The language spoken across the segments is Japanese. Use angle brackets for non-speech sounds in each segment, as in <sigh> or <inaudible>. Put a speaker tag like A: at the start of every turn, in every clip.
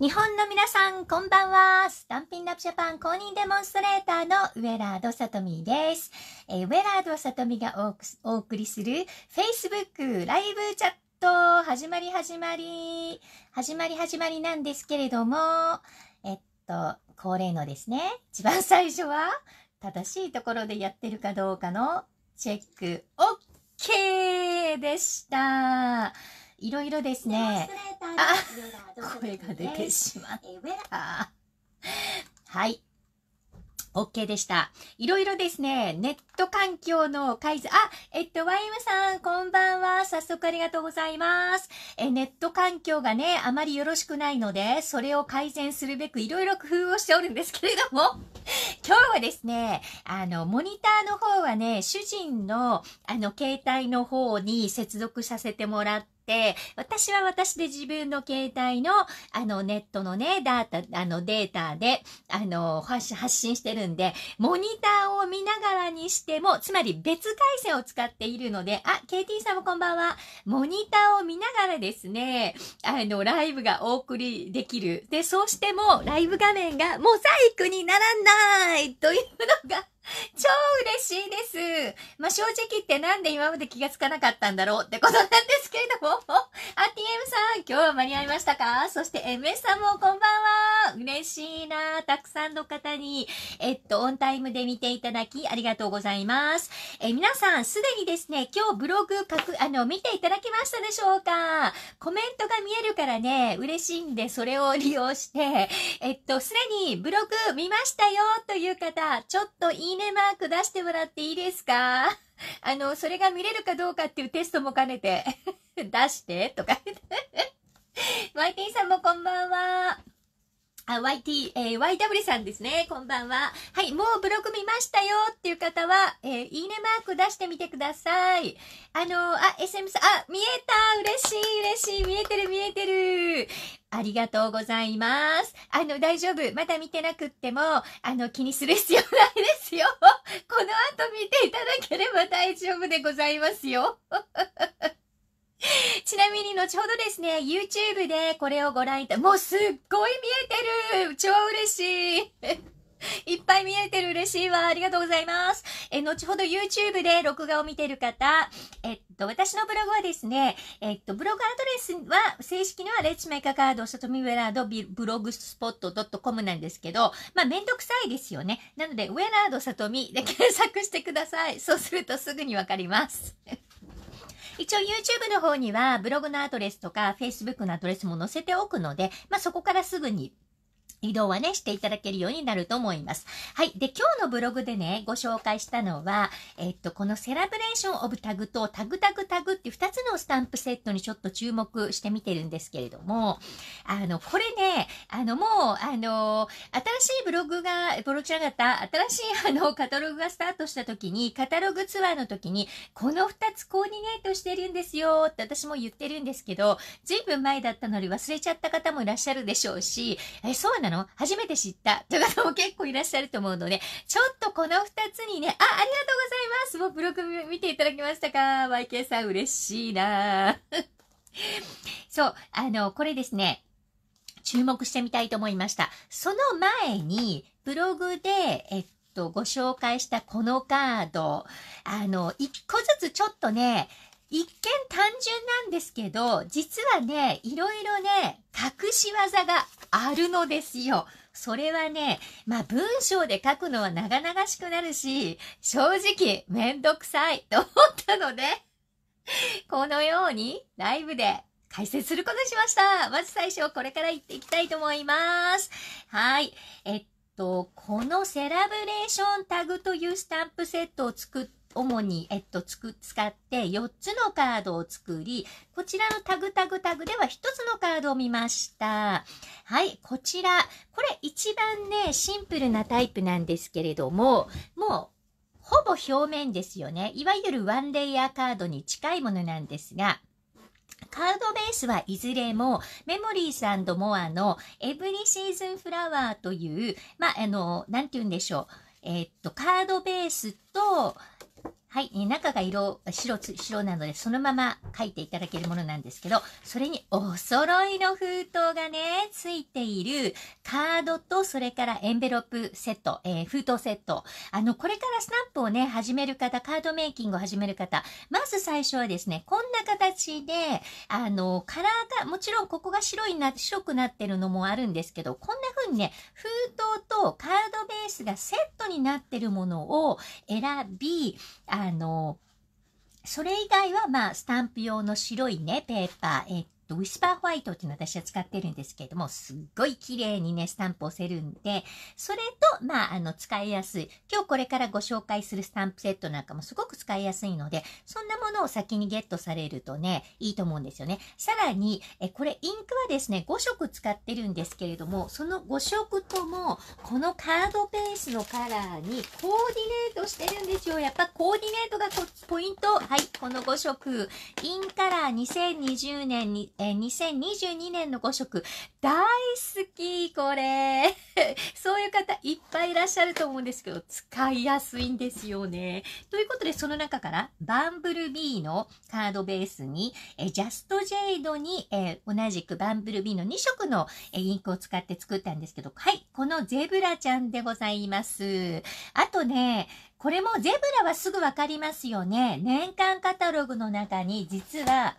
A: 日本の皆さん、こんばんは。スタンピンラブジャパン公認デモンストレーターのウェラードサトミです。えー、ウェラードサトミがお送りする Facebook ライブチャット始まり始まり、始まり始まりなんですけれども、えっと、恒例のですね、一番最初は正しいところでやってるかどうかのチェック OK でした。いろいろですね。あ、声が出てしまった。はい。OK でした。いろいろですね、ネット環境の改善、あ、えっと、ワイムさん、こんばんは。早速ありがとうございます。え、ネット環境がね、あまりよろしくないので、それを改善するべくいろいろ工夫をしておるんですけれども、<laughs> 今日はですね、あの、モニターの方はね、主人の、あの、携帯の方に接続させてもらって、、私は私で自分の携帯の、あの、ネットのね、ダータ、あの、データで、あの、発信してるんで、モニターを見ながらにしても、つまり別回線を使っているので、あ、KT さんもこんばんは。モニターを見ながらですね、あの、ライブがお送りできる。で、そうしても、ライブ画面がモザイクにならないというのが、超嬉しいです。まあ、正直言ってなんで今まで気がつかなかったんだろうってことなんですけれども。<laughs> あ、TM さん、今日は間に合いましたか？そして MS さんもこんばんは。嬉しいなたくさんの方に、えっと、オンタイムで見ていただきありがとうございます。え、皆さん、すでにですね、今日ブログ書く、あの、見ていただきましたでしょうか？コメントが見えるからね、嬉しいんで、それを利用して、えっと、すでにブログ見ましたよという方、ちょっといいねマーク出してもらっていいですか？<laughs> あの、それが見れるかどうかっていうテストも兼ねて。<laughs> 出してとか <laughs> マイティンさんもこんばんは。あ、YT、えー、YW さんですね。こんばんは。はい、もうブログ見ましたよっていう方は、えー、いいねマーク出してみてください。あのー、あ、SM さん、あ、見えた嬉しい嬉しい見えてる見えてるありがとうございます。あの、大丈夫。まだ見てなくっても、あの、気にする必要ないですよ。この後見ていただければ大丈夫でございますよ。ちなみに後ほどですね、YouTube でこれをご覧いた、もうすっごい見えてる超嬉しい <laughs> いっぱい見えてる嬉しいわ。ありがとうございます。え、後ほど YouTube で録画を見てる方、えっと、私のブログはですね、えっと、ブログアドレスは、正式にはレッツメイカカード、サトミウェラード、ブログスポット .com なんですけど、まあ、めんどくさいですよね。なので、ウェラードサトミで検索してください。そうするとすぐにわかります。一応 YouTube の方にはブログのアドレスとか Facebook のアドレスも載せておくので、まあ、そこからすぐに移動はね、していただけるようになると思います。はい。で、今日のブログでね、ご紹介したのは、えっと、このセラブレーションオブタグとタグタグタグっていう2つのスタンプセットにちょっと注目してみてるんですけれども、あの、これね、あの、もう、あの、新しいブログが、ブログじゃなかった、新しいあの、カタログがスタートした時に、カタログツアーの時に、この2つコーディネートしてるんですよって私も言ってるんですけど、ずいぶん前だったのに忘れちゃった方もいらっしゃるでしょうし、え、そうななの？初めて知ったという方も結構いらっしゃると思うので、ちょっとこの二つにね、あ、ありがとうございます。もうブログ見ていただきましたか ?YK さん嬉しいな <laughs> そう、あの、これですね、注目してみたいと思いました。その前に、ブログで、えっと、ご紹介したこのカード、あの、一個ずつちょっとね、一見単純なんですけど、実はね、いろいろね、隠し技があるのですよ。それはね、まあ文章で書くのは長々しくなるし、正直めんどくさい <laughs> と思ったので、このようにライブで解説することにしました。まず最初これから言っていきたいと思います。はい。えっと、このセラブレーションタグというスタンプセットを作って主に、えっと、つく、使って4つのカードを作り、こちらのタグタグタグでは1つのカードを見ました。はい、こちら、これ一番ね、シンプルなタイプなんですけれども、もう、ほぼ表面ですよね。いわゆるワンレイヤーカードに近いものなんですが、カードベースはいずれもメモリーズモアのエブリシーズンフラワーという、まあ、あの、なんて言うんでしょう。えー、っと、カードベースと、はい、中が色、白、白なので、そのまま書いていただけるものなんですけど、それにお揃いの封筒がね、ついているカードと、それからエンベロップセット、えー、封筒セット。あの、これからスタンプをね、始める方、カードメイキングを始める方、まず最初はですね、こんな形で、あの、カラーが、もちろんここが白いな、白くなってるのもあるんですけど、こんな風にね、封筒とカードベースがセットになってるものを選び、あの、それ以外は、まあ、スタンプ用の白いね、ペーパー、えっウィスパーホワイトっていうのを私は使ってるんですけれども、すっごい綺麗にね、スタンプ押せるんで、それと、まあ、あの、使いやすい。今日これからご紹介するスタンプセットなんかもすごく使いやすいので、そんなものを先にゲットされるとね、いいと思うんですよね。さらに、え、これインクはですね、5色使ってるんですけれども、その5色とも、このカードベースのカラーにコーディネートしてるんですよ。やっぱコーディネートがポイント。はい、この5色。インカラー2020年に、えー、2022年の5色、大好きこれ <laughs> そういう方いっぱいいらっしゃると思うんですけど、使いやすいんですよね。ということで、その中から、バンブルビーのカードベースに、えジャストジェイドに、えー、同じくバンブルビーの2色の、えインクを使って作ったんですけど、はい、このゼブラちゃんでございます。あとね、これもゼブラはすぐわかりますよね。年間カタログの中に実は、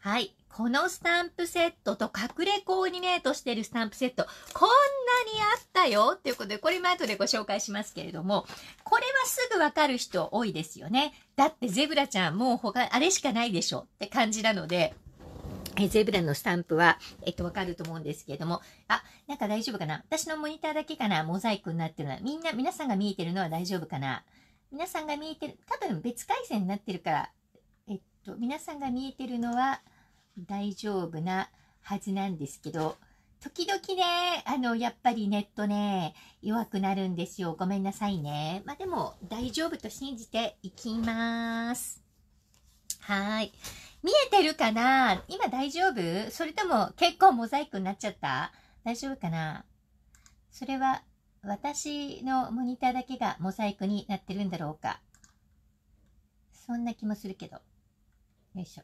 A: はい。このスタンプセットと隠れコーディネートしてるスタンプセット、こんなにあったよっていうことで、これも後でご紹介しますけれども、これはすぐわかる人多いですよね。だってゼブラちゃんもう他、あれしかないでしょって感じなので、えゼブラのスタンプは、えっと、わかると思うんですけれども、あ、なんか大丈夫かな？私のモニターだけかな？モザイクになってるのは。みんな、皆さんが見えてるのは大丈夫かな？皆さんが見えてる、多分別回線になってるから、えっと、皆さんが見えてるのは、大丈夫なはずなんですけど、時々ね、あの、やっぱりネットね、弱くなるんですよ。ごめんなさいね。まあ、でも、大丈夫と信じていきます。はい。見えてるかな？今大丈夫？それとも結構モザイクになっちゃった？大丈夫かな？それは私のモニターだけがモザイクになってるんだろうか？そんな気もするけど。よいしょ。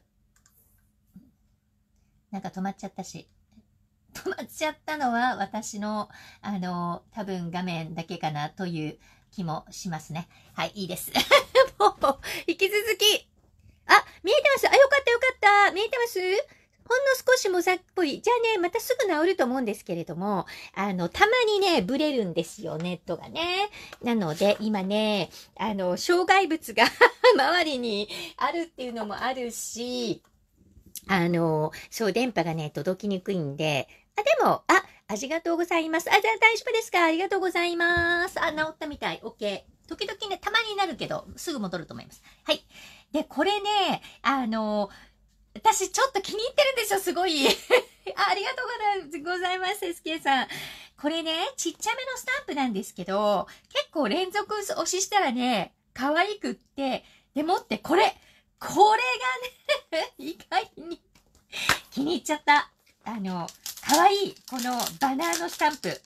A: なんか止まっちゃったし。<laughs> 止まっちゃったのは私の、あの、多分画面だけかなという気もしますね。はい、いいです。<laughs> もう、引き続き。あ、見えてますあ、よかったよかった見えてますほんの少しもざっぽい。じゃあね、またすぐ治ると思うんですけれども、あの、たまにね、ブレるんですよ、ネットがね。なので、今ね、あの、障害物が <laughs> 周りにあるっていうのもあるし、あの、そう、電波がね、届きにくいんで、あ、でも、あ、ありがとうございます。あ、じゃあ大丈夫ですか？ありがとうございます。あ、治ったみたい。OK。時々ね、たまになるけど、すぐ戻ると思います。はい。で、これね、あの、私ちょっと気に入ってるんですよ、すごい。<laughs> あありがとうございます、SK さん。これね、ちっちゃめのスタンプなんですけど、結構連続押ししたらね、可愛くって、でもってこれこれがね、意外に気に入っちゃった。あの、かわいい、このバナーのスタンプ。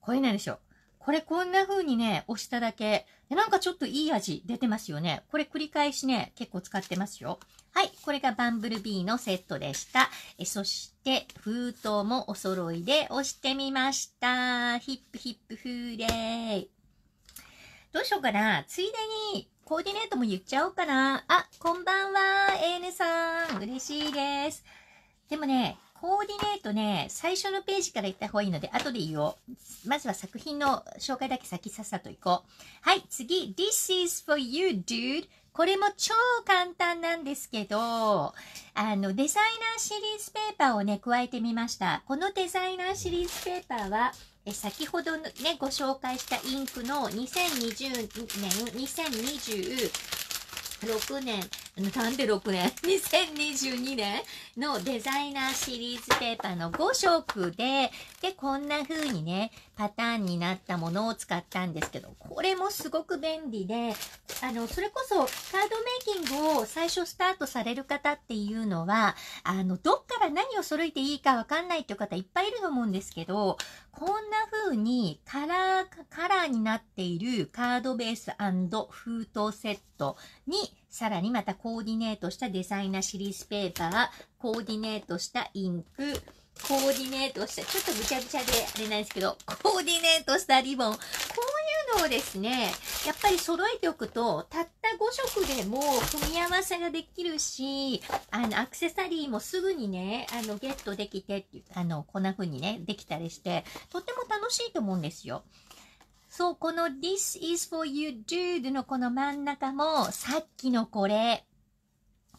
A: これなんでしょう。これこんな風にね、押しただけ。なんかちょっといい味出てますよね。これ繰り返しね、結構使ってますよ。はい。これがバンブルビーのセットでした。えそして、封筒もお揃いで押してみました。ヒップヒップフーレー。どうしようかな。ついでに、コーディネートも言っちゃおうかな。あ、こんばんは、エーネさん。嬉しいです。でもね、コーディネートね、最初のページから言った方がいいので、後で言おう。まずは作品の紹介だけ先さっさと行こう。はい、次。This is for you, dude. これも超簡単なんですけど、あの、デザイナーシリーズペーパーをね、加えてみました。このデザイナーシリーズペーパーは、え先ほどね、ご紹介したインクの2020年、2026年なんで6年 ?2022 年のデザイナーシリーズペーパーの5色で、で、こんな風にね、パターンになったものを使ったんですけど、これもすごく便利で、あの、それこそカードメイキングを最初スタートされる方っていうのは、あの、どっから何を揃えていいかわかんないっていう方いっぱいいると思うんですけど、こんな風にカラー、カラーになっているカードベース封筒セットに、さらにまたコーディネートしたデザイナーシリーズペーパー、コーディネートしたインク、コーディネートした、ちょっとぐちゃぐちゃであれなんですけど、コーディネートしたリボン。こういうのをですね、やっぱり揃えておくと、たった5色でも組み合わせができるし、あの、アクセサリーもすぐにね、あの、ゲットできて、あの、こんな風にね、できたりして、とっても楽しいと思うんですよ。そう、この This is for you dude のこの真ん中も、さっきのこれ、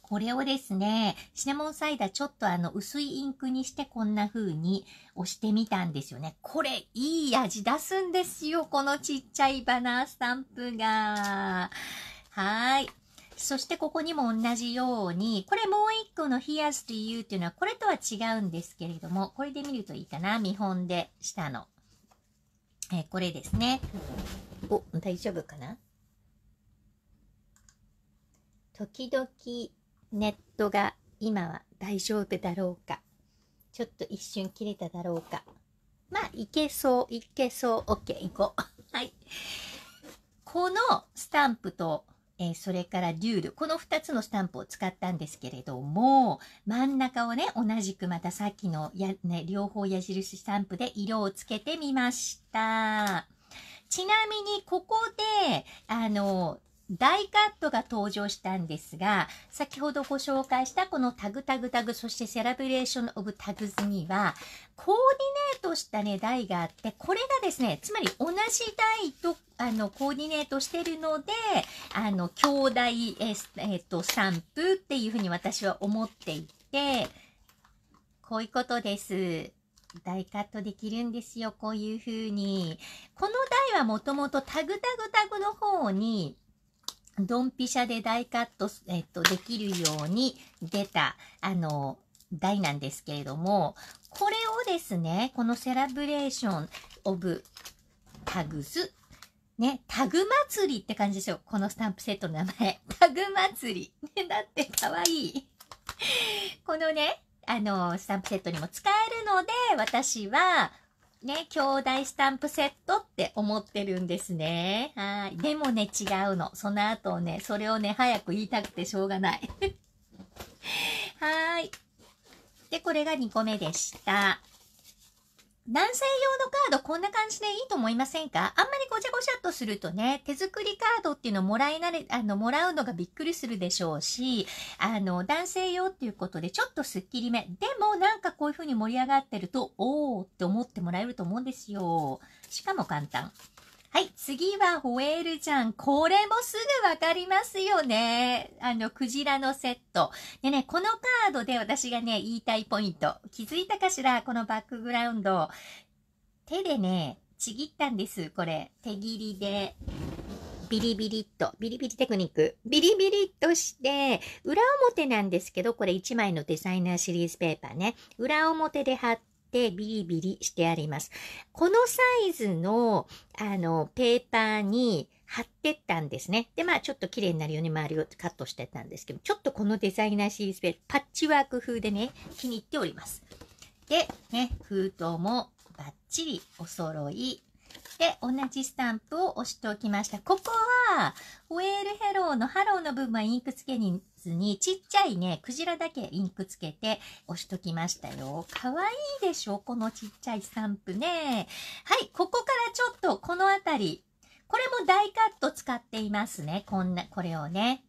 A: これをですね、シナモンサイダーちょっとあの薄いインクにしてこんな風に押してみたんですよね。これいい味出すんですよ。このちっちゃいバナースタンプが。はい。そしてここにも同じように、これもう一個の Here's to you っていうのはこれとは違うんですけれども、これで見るといいかな。見本でしたの。えー、これですね。お、大丈夫かな？時々ネットが今は大丈夫だろうか？ちょっと一瞬切れただろうか？まあ、いけそう、いけそう。OK、行こう。はい。このスタンプと、えー、それからデュール、この2つのスタンプを使ったんですけれども、真ん中をね、同じくまたさっきのや、ね、両方矢印スタンプで色をつけてみました。ちなみに、ここで、あの、大カットが登場したんですが、先ほどご紹介したこのタグタグタグ、そしてセラブレーションオブタグズには、コーディネートしたね、台があって、これがですね、つまり同じ台と、あの、コーディネートしてるので、あの、兄弟、ええっと、スタンプっていうふうに私は思っていて、こういうことです。大カットできるんですよ、こういうふうに。この台はもともとタグタグタグの方に、ドンピシャで大カット、えっと、できるように出た、あの、台なんですけれども、これをですね、このセラブレーションオブタグズ、ね、タグ祭りって感じですよ。このスタンプセットの名前。<laughs> タグ祭り。ね、だって可愛い。このね、あの、スタンプセットにも使えるので、私は、ね、兄弟スタンプセットって思ってるんですね。はい。でもね、違うの。その後ね、それをね、早く言いたくてしょうがない。<laughs> はい。で、これが2個目でした。男性用のカードこんな感じでいいと思いませんか？あんまりごちゃごちゃっとするとね、手作りカードっていうのをもらいなれ、あの、もらうのがびっくりするでしょうし、あの、男性用っていうことでちょっとスッキリめ。でもなんかこういう風に盛り上がってると、おーって思ってもらえると思うんですよ。しかも簡単。はい、次はホエールちゃん。これもすぐわかりますよね。あの、クジラのセット。でね、このカードで私がね、言いたいポイント。気づいたかしら？このバックグラウンド。手でね、ちぎったんです。これ。手切りで。ビリビリっと、ビリビリテクニック。ビリビリっとして、裏表なんですけど、これ1枚のデザイナーシリーズペーパーね。裏表で貼って、てビリビリしてあります。このサイズの、あの、ペーパーに貼ってったんですね。で、まあちょっと綺麗になるように周りをカットしてたんですけど、ちょっとこのデザイナーシリーズペーパー、パッチワーク風でね、気に入っております。で、ね、封筒もバッチリお揃い。で、同じスタンプを押しておきました。ここは、 Whale Hello のハローの部分はインク付けにに、ちっちゃいね、クジラだけインクつけて押しときましたよ。かわいいでしょこのちっちゃいスタンプね。はい、ここからちょっとこのあたり。これもダイカット使っていますね。こんな、これをね。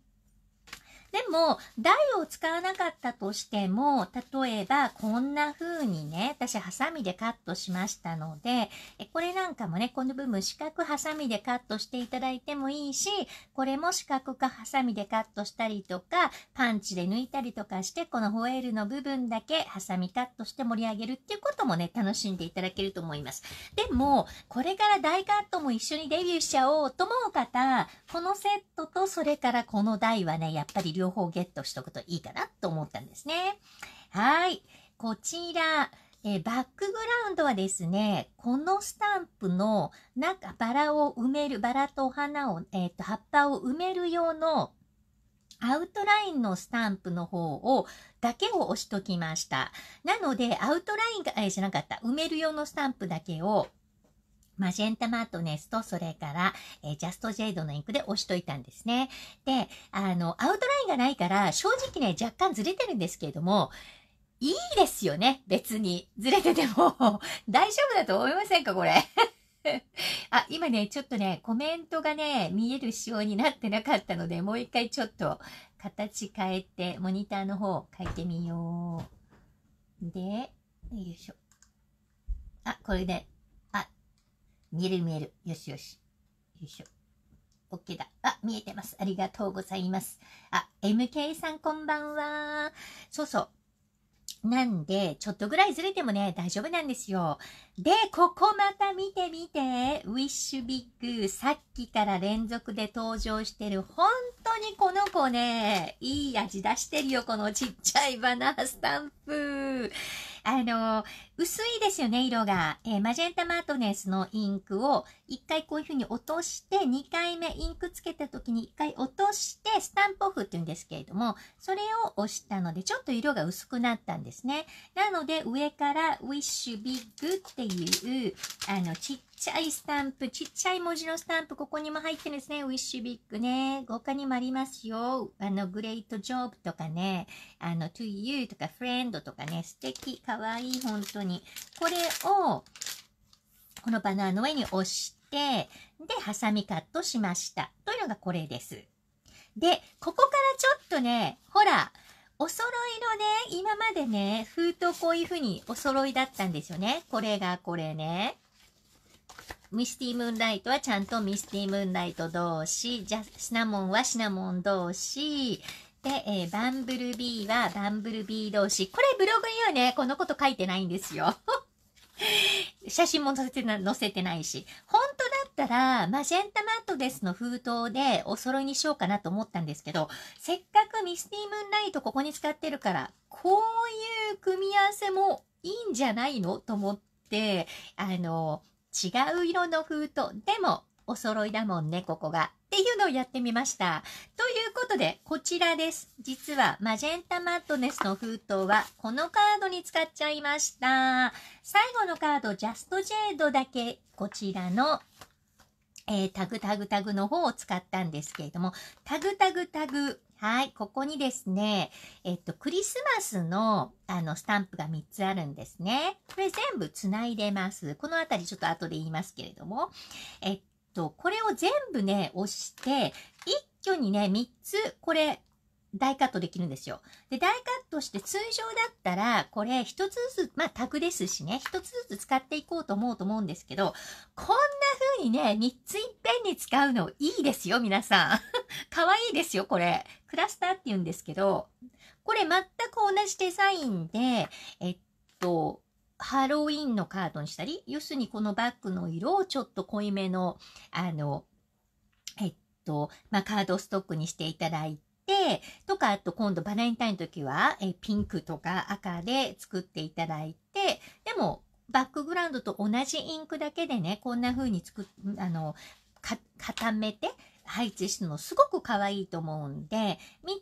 A: でも、台を使わなかったとしても、例えばこんな風にね、私ハサミでカットしましたので、これなんかもね、この部分四角ハサミでカットしていただいてもいいし、これも四角かハサミでカットしたりとか、パンチで抜いたりとかして、このホエールの部分だけハサミカットして盛り上げるっていうこともね、楽しんでいただけると思います。でも、これから大カットも一緒にデビューしちゃおうと思う方、このセットとそれからこの台はね、やっぱり両両方ゲットしとくといいかなと思ったんですね。はい。こちら、えバックグラウンドはですね、このスタンプの中、バラを埋める、バラと花を、えっ、ー、と、葉っぱを埋める用のアウトラインのスタンプの方を、だけを押しときました。なので、アウトラインが、えじゃなかった、埋める用のスタンプだけを、 Magenta Madness と、それから、えー、 Just Jade のインクで押しといたんですね。で、あの、アウトラインがないから、正直ね、若干ずれてるんですけれども、いいですよね。別に。ずれてても <laughs> 大丈夫だと思いませんかこれ？<laughs> あ、今ね、ちょっとね、コメントがね、見える仕様になってなかったので、もう一回ちょっと形変えて、モニターの方書いてみよう。で、よいしょ。あ、これで、あ、見える見える。よしよし。よいしょ。OK だ。あ、見えてます。ありがとうございます。あ、MK さんこんばんは。そうそう。なんで、ちょっとぐらいずれてもね、大丈夫なんですよ。で、ここまた見てみて。ウィッシュビッグ。さっきから連続で登場してる。本当にこの子ね、いい味出してるよ。このちっちゃいバナースタンプ。あの、薄いですよね、色が。えー、マジェンタマートネスのインクを一回こういう風に落として、2回目インクつけた時に一回落として、スタンプオフって言うんですけれども、それを押したので、ちょっと色が薄くなったんですね。なので、上からウィッシュビッグっていう、あの、ちっちゃいスタンプ、ちっちゃい文字のスタンプ、ここにも入ってるんですね。ウィッシュビッグね。他にもありますよ。あの、グレートジョブとかね、あの、to you とかフレンドとかね、素敵、かわいい、本当に。これを、このバナーの上に押して、で、ハサミカットしました。というのがこれです。で、ここからちょっとね、ほら、お揃いのね、今までね、封筒こういう風にお揃いだったんですよね。これがこれね。ミスティームーンライトはちゃんとミスティームーンライト同士、じゃ、シナモンはシナモン同士、で、えー、バンブルビーはバンブルビー同士。これブログにはね、このこと書いてないんですよ。<laughs> 写真も載せてな載せてないし。本当だったら、マジェンタマットデスの封筒でお揃いにしようかなと思ったんですけど、せっかくミスティームーンライトここに使ってるから、こういう組み合わせもいいんじゃないの？と思って、あの、違う色の封筒。でも、お揃いだもんね、ここが。っていうのをやってみました。ということで、こちらです。実は、マジェンタマットネスの封筒は、このカードに使っちゃいました。最後のカード、ジャストジェードだけ、こちらの、えー、タグタグタグの方を使ったんですけれども、タグタグタグ、はい、ここにですね、えっと、クリスマスの、あの、スタンプが3つあるんですね。これ全部繋いでます。このあたりちょっと後で言いますけれども、えっと、これを全部ね、押して、一挙にね、3つ、これ、大カットできるんですよ。で、大カットして通常だったら、これ一つずつ、まあタグですしね、一つずつ使っていこうと思うと思うんですけど、こんな風にね、三ついっぺんに使うのいいですよ、皆さん。<laughs> 可愛いですよ、これ。クラスターって言うんですけど、これ全く同じデザインで、えっと、ハロウィンのカードにしたり、要するにこのバッグの色をちょっと濃いめの、あの、えっと、まあ、カードストックにしていただいて、とか、あと今度バレンタインの時は、えピンクとか赤で作っていただいて、でも、バックグラウンドと同じインクだけでね、こんな風に作、あの、固めて配置するのすごく可愛いと思うんで、3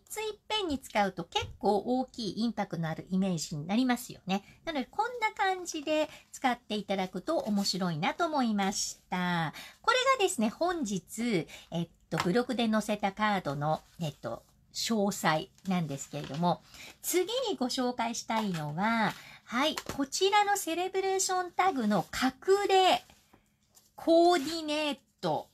A: ついっぺんに使うと結構大きいインパクトのあるイメージになりますよね。なので、こんな感じで使っていただくと面白いなと思いました。これがですね、本日、えっと、ブログで載せたカードの、えっと、詳細なんですけれども、次にご紹介したいのは、はい、こちらのセレブレーションタグの隠れコーディネート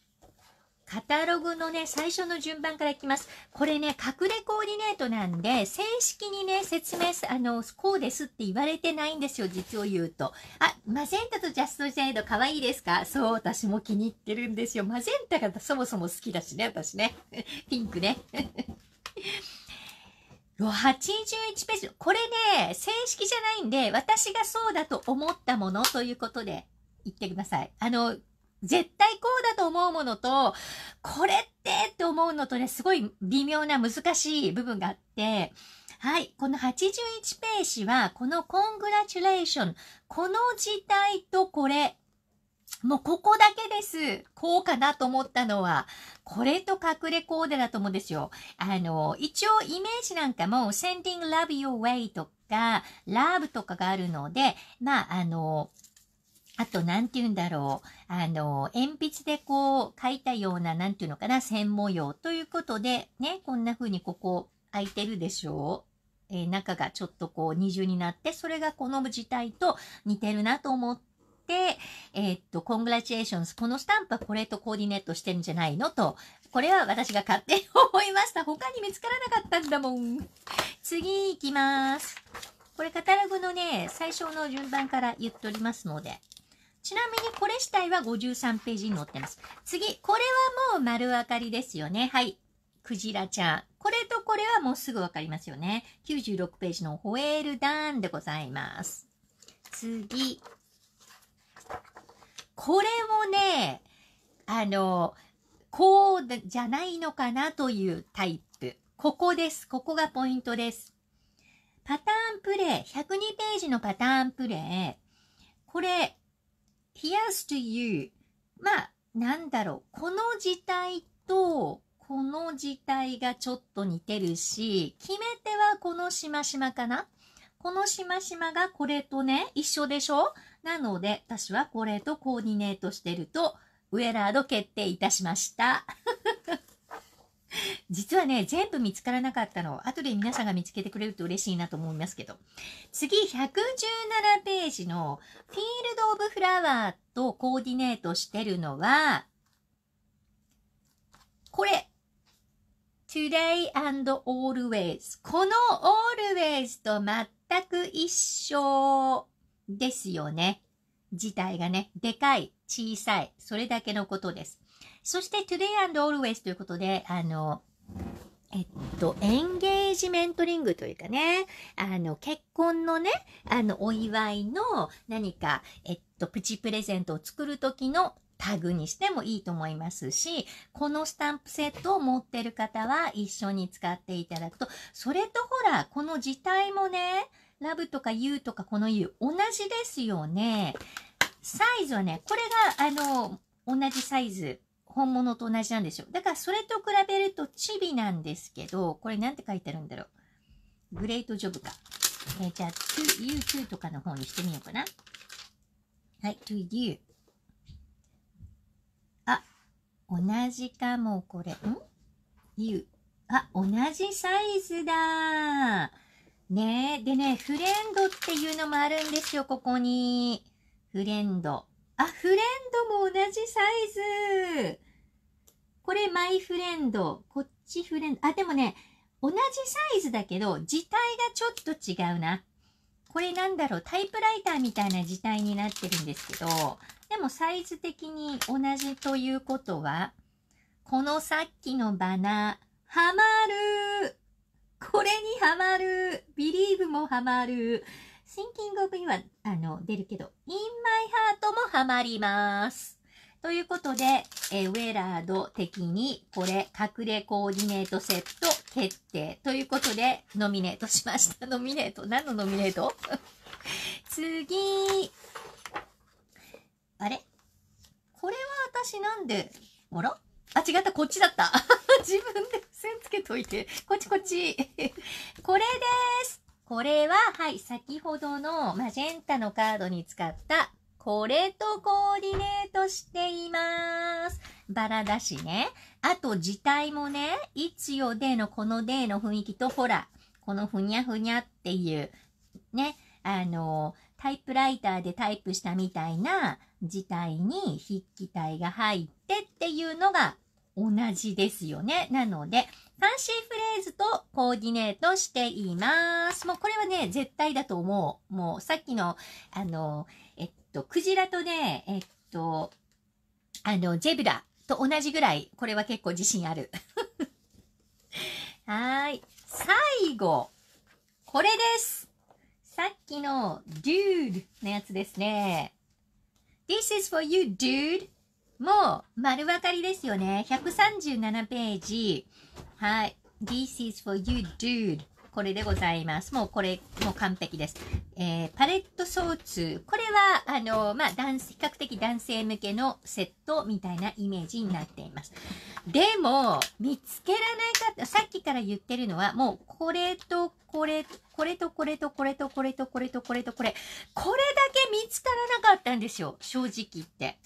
A: カタログのね、最初の順番からいきます。これね、隠れコーディネートなんで、正式にね、説明す、あの、こうですって言われてないんですよ、実を言うと。あ、マゼンタとジャストジェイド可愛いですか？そう、私も気に入ってるんですよ。マゼンタがそもそも好きだしね、私ね。<laughs> ピンクね。<laughs> 81ページ。これね、正式じゃないんで、私がそうだと思ったものということで言ってください。あの、絶対こうだと思うものと、これってって思うのとね、すごい微妙な難しい部分があって、はい。この81ページは、この congratulation、この事態とこれ、もうここだけです。こうかなと思ったのは、これと隠れコーデだと思うんですよ。あの、一応イメージなんかも sending love your way とか、love とかがあるので、まあ、あの、あと、なんて言うんだろう。あの、鉛筆でこう、書いたような、なんていうのかな、線模様ということで、ね、こんな風にここ、開いてるでしょうえー、中がちょっとこう二重になって、それがこの字体と似てるなと思って、えー、っと、congratulations。このスタンプはこれとコーディネートしてるんじゃないの？と、これは私が勝手に思いました。他に見つからなかったんだもん。次行きます。これカタログのね、最初の順番から言っておりますので。ちなみにこれ自体は53ページに載ってます。次、これはもう丸分かりですよね。はい。クジラちゃん。これとこれはもうすぐわかりますよね。96ページのホエールダーンでございます。次。これもね、あの、こうじゃないのかなというタイプ。ここです。ここがポイントです。パターンプレイ。102ページのパターンプレイ。これ、here's to you. まあ、なんだろう。この字体と、この字体がちょっと似てるし、決め手はこのしましまかなこのしましまがこれとね、一緒でしょ？なので、私はこれとコーディネートしてると、ウェラード決定いたしました。<laughs> 実はね、全部見つからなかったの。後で皆さんが見つけてくれると嬉しいなと思いますけど。次、117ページのフィールド・オブ・フラワーとコーディネートしてるのは、これ。today and always。この always と全く一緒ですよね。自体がね、でかい、小さい、それだけのことです。そして today and always ということで、あの、えっと、エンゲージメントリングというかね、あの、結婚のね、あの、お祝いの何か、えっと、プチプレゼントを作るときのタグにしてもいいと思いますし、このスタンプセットを持ってる方は一緒に使っていただくと、それとほら、この字体もね、ラブとか U とかこの U 同じですよね。サイズはね、これがあの、同じサイズ。本物と同じなんですよ。だからそれと比べるとチビなんですけど、これなんて書いてあるんだろう。グレートジョブか。えー、じゃあ、to you to とかの方にしてみようかな。はい、to you。あ、同じかも、これ。ん ?you。あ、同じサイズだねえ。でね、フレンドっていうのもあるんですよ、ここに。フレンド。あ、フレンドも同じサイズ。これマイフレンド。こっちフレンド。あ、でもね、同じサイズだけど、字体がちょっと違うな。これなんだろう、タイプライターみたいな字体になってるんですけど、でもサイズ的に同じということは、このさっきのバナー、ハマるこれにハマる。ビリーブもハマる。Thinking of You はあの出るけど、In My Heart もハマります。ということで、えウェラード的にこれ隠れコーディネートセット決定。ということでノミネートしました。ノミネート。何のノミネート？<laughs> 次。あれ？これは私なんで、あらあ、違った、こっちだった。<laughs> 自分で線つけといて。こっちこっち。<laughs> これです。これは、はい、先ほどのマジェンタのカードに使った、これとコーディネートしています。バラだしね。あと、字体もね、いつよでのこのでの雰囲気と、ほら、このふにゃふにゃっていう、ね、あの、タイプライターでタイプしたみたいな字体に筆記体が入ってっていうのが同じですよね。なので、ファンシーフレーズとコーディネートしています。もうこれはね、絶対だと思う。もうさっきの、あの、えっと、クジラとね、えっと、あの、ゼブラと同じぐらい、これは結構自信ある。<laughs> はい。最後、これです。さっきの dude のやつですね。This is for you, dude. もう丸分かりですよね。137ページ。はい。This is for you, dude. これでございます。もうこれ、もう完璧です。えー、パレットソーツ。これは、あの、まあ、男比較的男性向けのセットみたいなイメージになっています。でも、見つけられないかさっきから言ってるのは、もう、これとこれ、これとこれとこれとこれとこれとこれとこれ、これだけ見つからなかったんですよ。正直言って。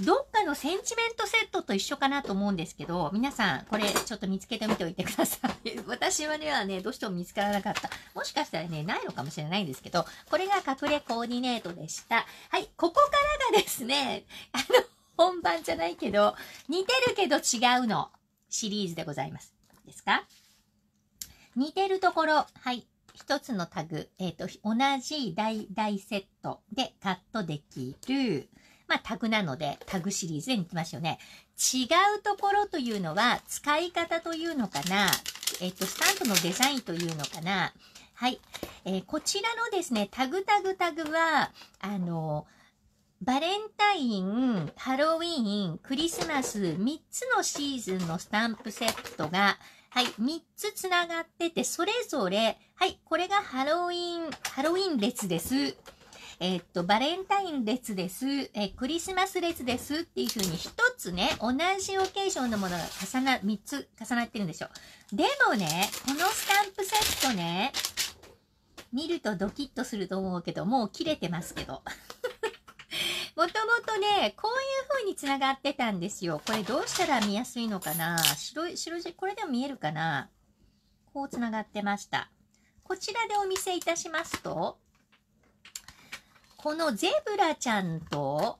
A: どっかのセンチメントセットと一緒かなと思うんですけど、皆さん、これちょっと見つけてみておいてください。<laughs> 私はね、はね、どうしても見つからなかった。もしかしたらね、ないのかもしれないんですけど、これが隠れコーディネートでした。はい、ここからがですね、<laughs> あの、本番じゃないけど、似てるけど違うのシリーズでございます。ですか？似てるところ、はい。一つのタグ、えっ、ー、と、同じ大、大セットでカットできる。まあ、タグなので、タグシリーズで似てますよね。違うところというのは、使い方というのかな。えっと、スタンプのデザインというのかな。はい。えー、こちらのですね、タグタグタグは、あの、バレンタイン、ハロウィーン、クリスマス、3つのシーズンのスタンプセットが、はい、3つつながってて、それぞれ、はい、これがハロウィン、ハロウィン列です。えー、っと、バレンタイン列です、えー、クリスマス列ですっていう風に一つね、同じオケーションのものが重な、3つ重なってるんですよ。でもね、このスタンプセットね、見るとドキッとすると思うけど、もう切れてますけど。<laughs> もともとね、こういう風に繋がってたんですよ。これどうしたら見やすいのかな？白い、白地、これでも見えるかな？こう繋がってました。こちらでお見せいたしますと、このゼブラちゃんと、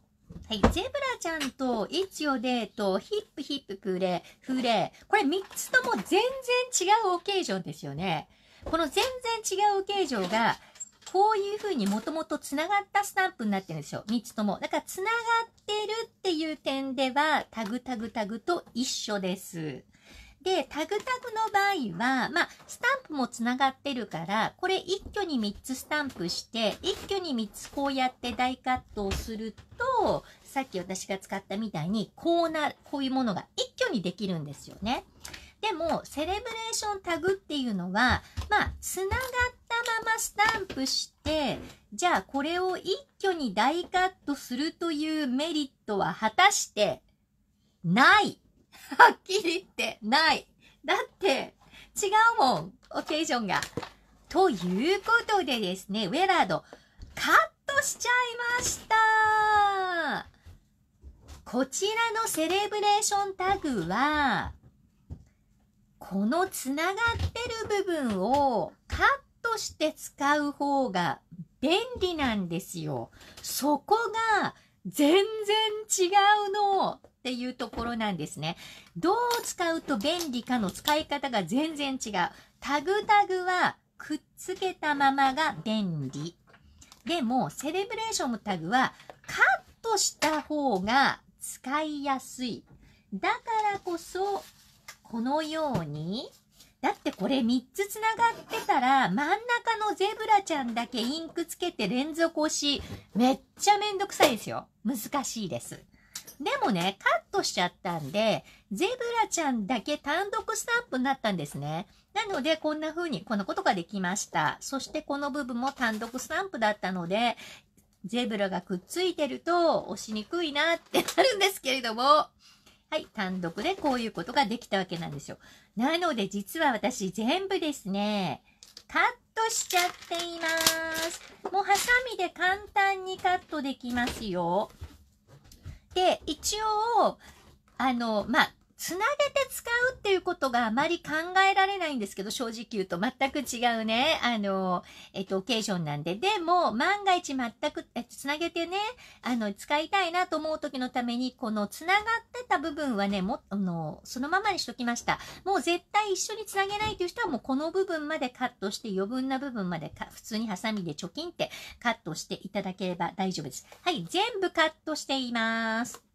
A: はい、ゼブラちゃんと、いつよデート、ヒップヒップクレ、フレ、これ3つとも全然違うオケージョンですよね。この全然違うオケージョンが、こういう風にもともと繋がったスタンプになってるんですよ。3つとも。だから繋がってるっていう点では、タグタグタグと一緒です。で、タグタグの場合は、まあ、スタンプもつながってるから、これ一挙に3つスタンプして、一挙に3つこうやって大カットをすると、さっき私が使ったみたいに、こうな、こういうものが一挙にできるんですよね。でも、セレブレーションタグっていうのは、まあ、つながったままスタンプして、じゃあこれを一挙に大カットするというメリットは果たしてないはっきり言ってない。だって、違うもん、オケーションが。ということでですね、ウェラード、カットしちゃいましたこちらのセレブレーションタグは、このつながってる部分をカットして使う方が便利なんですよ。そこが全然違うの。っていうところなんですね。どう使うと便利かの使い方が全然違う。タグタグはくっつけたままが便利。でも、セレブレーションタグはカットした方が使いやすい。だからこそ、このように、だってこれ3つつながってたら、真ん中のゼブラちゃんだけインクつけて連続押し、めっちゃめんどくさいですよ。難しいです。でもね、カットしちゃったんで、ゼブラちゃんだけ単独スタンプになったんですね。なので、こんな風に、このことができました。そしてこの部分も単独スタンプだったので、ゼブラがくっついてると押しにくいなってなるんですけれども、はい、単独でこういうことができたわけなんですよ。なので、実は私全部ですね、カットしちゃっています。もうハサミで簡単にカットできますよ。で、一応、あの、まあ、つなげて使うっていうことがあまり考えられないんですけど、正直言うと全く違うね、あの、えっと、オケーションなんで。でも、万が一全く、えっと、つなげてね、あの、使いたいなと思う時のために、このつながってた部分はね、も、あの、そのままにしときました。もう絶対一緒につなげないという人はもうこの部分までカットして、余分な部分までか、普通にハサミでチョキンってカットしていただければ大丈夫です。はい、全部カットしています。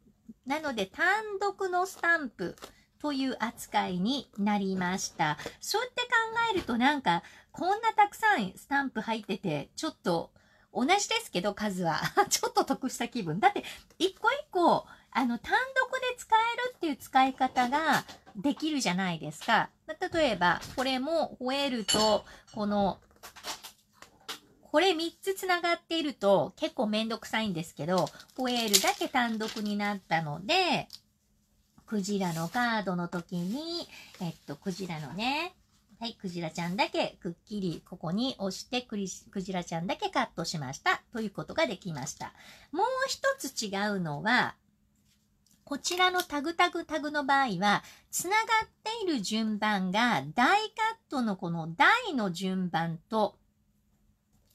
A: なので、単独のスタンプという扱いになりました。そうやって考えるとなんか、こんなたくさんスタンプ入ってて、ちょっと、同じですけど、数は。<laughs> ちょっと得した気分。だって、一個一個、あの、単独で使えるっていう使い方ができるじゃないですか。例えば、これもホエールと、この、これ3つつながっていると結構めんどくさいんですけど、ホエールだけ単独になったので、クジラのカードの時に、えっと、クジラのね、はい、クジラちゃんだけくっきりここに押してクリクジラちゃんだけカットしましたということができました。もう一つ違うのは、こちらのタグタグタグの場合は、つながっている順番が大カットのこの台の順番と、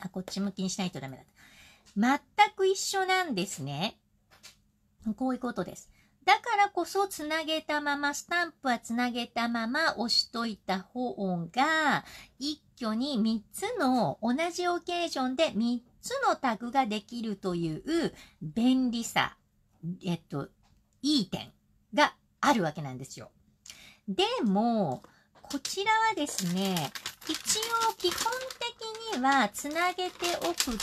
A: あ、こっち向きにしないとダメだった。全く一緒なんですね。こういうことです。だからこそつなげたまま、スタンプはつなげたまま押しといた方が、一挙に3つの同じオケージョンで3つのタグができるという便利さ、えっと、いい点があるわけなんですよ。でも、こちらはですね、一応基本的にはつなげておく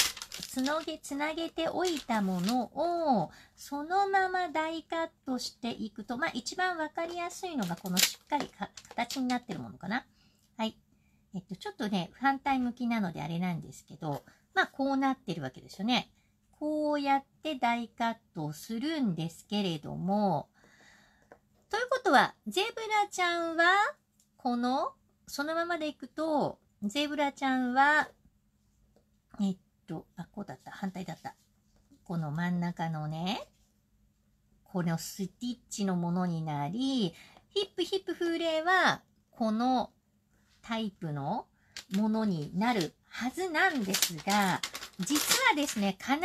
A: つなげ、つなげておいたものを、そのまま大カットしていくと、まあ一番わかりやすいのがこのしっかり形になってるものかな。はい。えっと、ちょっとね、反対向きなのであれなんですけど、まあこうなってるわけですよね。こうやって大カットをするんですけれども、ということは、ゼブラちゃんは、この、そのままでいくと、ゼブラちゃんは、えっと、あ、こうだった。反対だった。この真ん中のね、このスティッチのものになり、ヒップヒップ風鈴は、このタイプのものになるはずなんですが、実はですね、必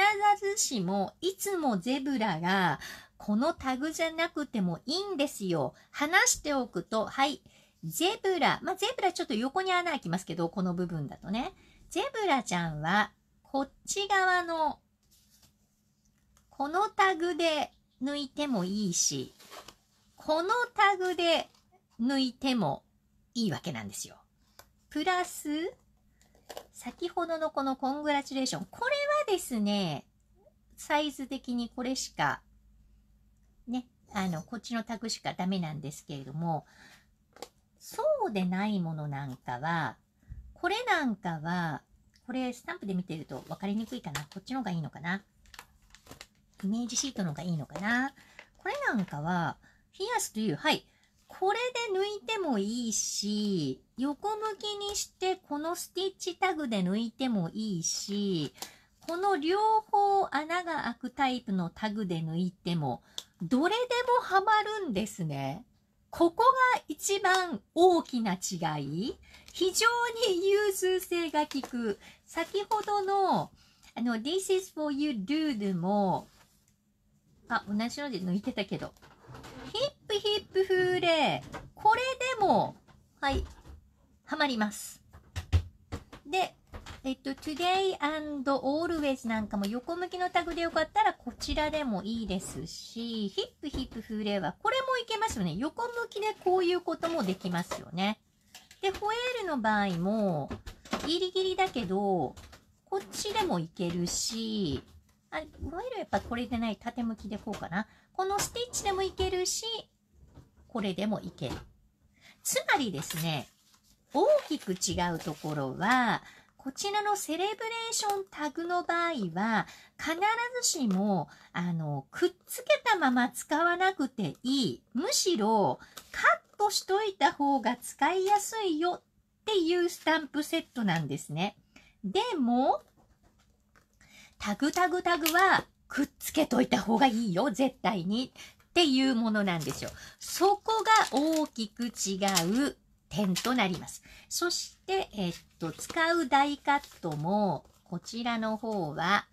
A: ずしも、いつもゼブラが、このタグじゃなくてもいいんですよ。話しておくと、はい、ゼブラ、まあ、ゼブラちょっと横に穴開きますけど、この部分だとね。ゼブラちゃんは、こっち側の、このタグで抜いてもいいし、このタグで抜いてもいいわけなんですよ。プラス、先ほどのこのコングラチュレーション。これはですね、サイズ的にこれしか、ね、あの、こっちのタグしかダメなんですけれども、そうでないものなんかは、これなんかは、これスタンプで見てると分かりにくいかな。こっちの方がいいのかな。イメージシートの方がいいのかな。これなんかは、ヒアスという、はい。これで抜いてもいいし、横向きにしてこのスティッチタグで抜いてもいいし、この両方穴が開くタイプのタグで抜いても、どれでもハマるんですね。ここが一番大きな違い。非常に融通性が効く。先ほどの、あの、This is for you do でも、あ、同じので抜いてたけど、ヒップヒップ風で、これでも、はい、はまります。で、えっと、today and always なんかも横向きのタグでよかったらこちらでもいいですし、ヒップヒップ風鈴はこれもいけますよね。横向きでこういうこともできますよね。で、ホエールの場合も、ギリギリだけど、こっちでもいけるし、あ、ホエールやっぱこれでない縦向きでこうかな。このスティッチでもいけるし、これでもいける。つまりですね、大きく違うところは、こちらのセレブレーションタグの場合は、必ずしも、あの、くっつけたまま使わなくていい。むしろ、カットしといた方が使いやすいよっていうスタンプセットなんですね。でも、タグタグタグはくっつけといた方がいいよ、絶対に。っていうものなんですよ。そこが大きく違う点となります。そして、えっと、使うダイカットも、こちらの方は、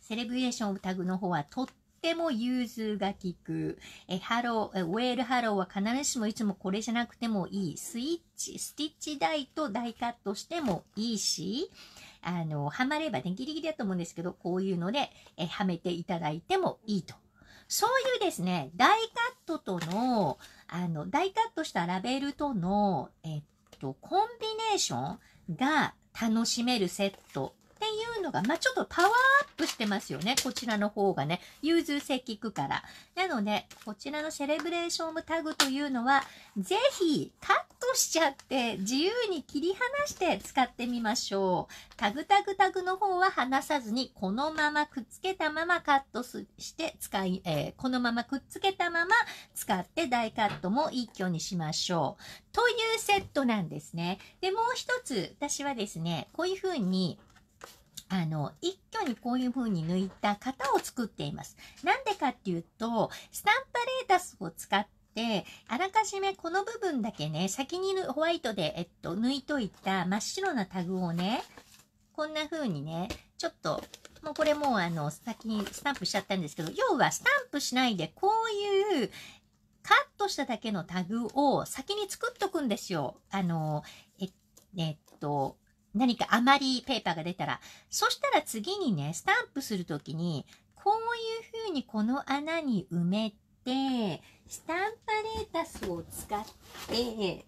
A: Celebration Tag の方はとっても融通が利く。え、ハロー、 Whale Hello は必ずしもいつもこれじゃなくてもいい。スイッチ、スティッチダイとダイカットしてもいいし、あの、はまればね、ギリギリだと思うんですけど、こういうので、え、はめていただいてもいいと。そういうですね、大カットとの、あの、大カットしたラベルとの、えっと、コンビネーションが楽しめるセットっていうのが、まあ、ちょっとパワーアップしてますよね。こちらの方がね。融通性効くから。なので、こちらのセレブレーションタグというのは、ぜひカットしちゃって自由に切り離して使ってみましょう。タグタグタグの方は離さずに、このままくっつけたままカットして使い、えー、このままくっつけたまま使って大カットも一挙にしましょう。というセットなんですね。で、もう一つ、私はですね、こういう風にあの、一挙にこういう風に抜いた型を作っています。なんでかっていうと、スタンパレータスを使って、あらかじめこの部分だけね、先にホワイトで、えっと、抜いといた真っ白なタグをね、こんな風にね、ちょっと、もうこれもうあの、先にスタンプしちゃったんですけど、要はスタンプしないで、こういう、カットしただけのタグを先に作っとくんですよ。あの、え、えっと、何か余りペーパーが出たら。そしたら次にね、スタンプするときに、こういうふうにこの穴に埋めて、スタンパレータスを使って、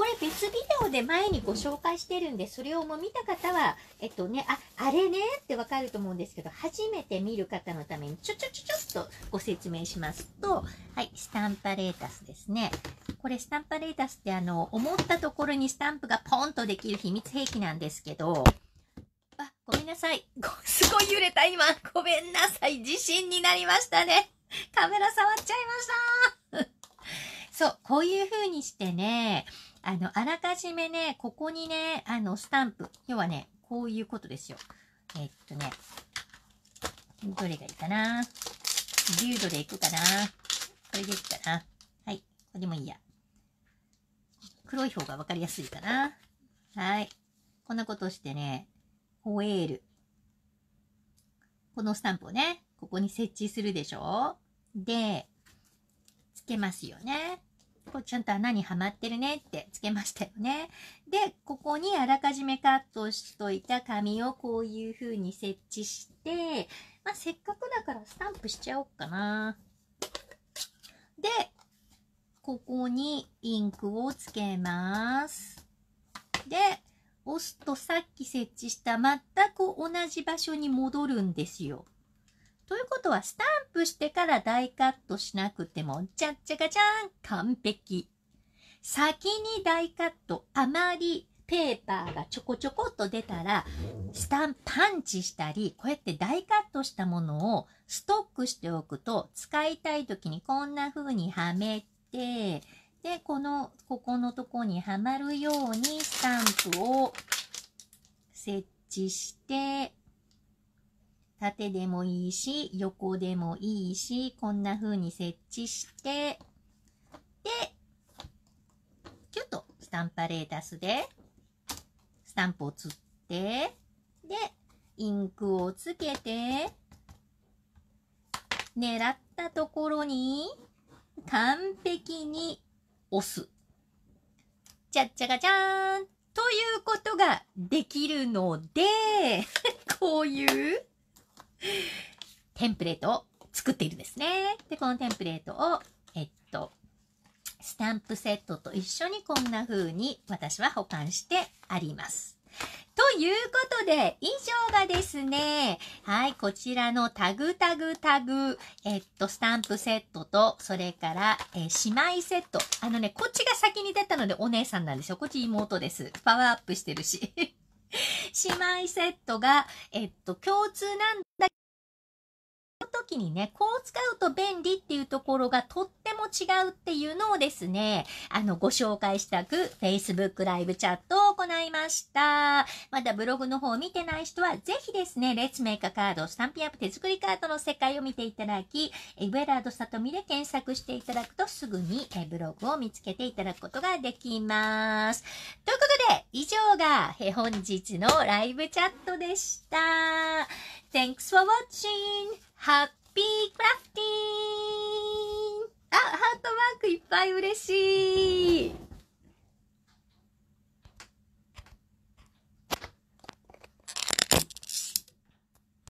A: これ別ビデオで前にご紹介してるんで、それをもう見た方は、えっとね、あ、あれねってわかると思うんですけど、初めて見る方のためにちょちょちょちょっとご説明しますと、はい、スタンパレータスですね。これスタンパレータスってあの、思ったところにスタンプがポンとできる秘密兵器なんですけど、あ、ごめんなさい。<laughs> すごい揺れた今。ごめんなさい。地震になりましたね。カメラ触っちゃいました。<laughs> そう、こういう風にしてね、あの、あらかじめね、ここにね、あの、スタンプ。要はね、こういうことですよ。えっとね、どれがいいかな？ビュードでいくかな？これでいくかな？はい。これでもいいや。黒い方がわかりやすいかな？はい。こんなことしてね、ホエール。このスタンプをね、ここに設置するでしょ？で、つけますよね。こうちゃんと穴にはまってるねってつけましたよね。で、ここにあらかじめカットしといた紙をこういう風に設置して、まあ、せっかくだからスタンプしちゃおうかな。で、ここにインクをつけます。で、押すとさっき設置した全く同じ場所に戻るんですよ。ということは、スタンプしてから大カットしなくても、ちゃっちゃかちゃーん、完璧。先に大カット、あまりペーパーがちょこちょこっと出たら、スタン、パンチしたり、こうやって大カットしたものをストックしておくと、使いたい時にこんな風にはめて、で、この、ここのとこにはまるようにスタンプを設置して、縦でもいいし、横でもいいし、こんな風に設置して、で、キュッとスタンパレータスで、スタンプをつって、で、インクをつけて、狙ったところに完璧に押す。ちゃっちゃかちゃーんということができるので、<laughs> こういうテンプレートを作っているんですね。で、このテンプレートを、えっと、スタンプセットと一緒にこんな風に私は保管してあります。ということで、以上がですね、はい、こちらのタグタグタグ、えっと、スタンプセットと、それから、えー、姉妹セット。あのね、こっちが先に出たのでお姉さんなんですよ。こっち妹です。パワーアップしてるし。姉妹セットが、えっと、共通なんだの時にね、こう使うと便利っていうところがとっても違うっていうのをですね、あの、ご紹介したく、Facebook ライブチャットを行いました。まだブログの方を見てない人は、ぜひですね、レッツメーカーカード、スタンピンアップ手作りカードの世界を見ていただき、ウェラードサトミで検索していただくとすぐにブログを見つけていただくことができます。ということで、以上が本日のライブチャットでした。Thanks for watching! Happy crafting! あ、ハートマークいっぱい嬉しい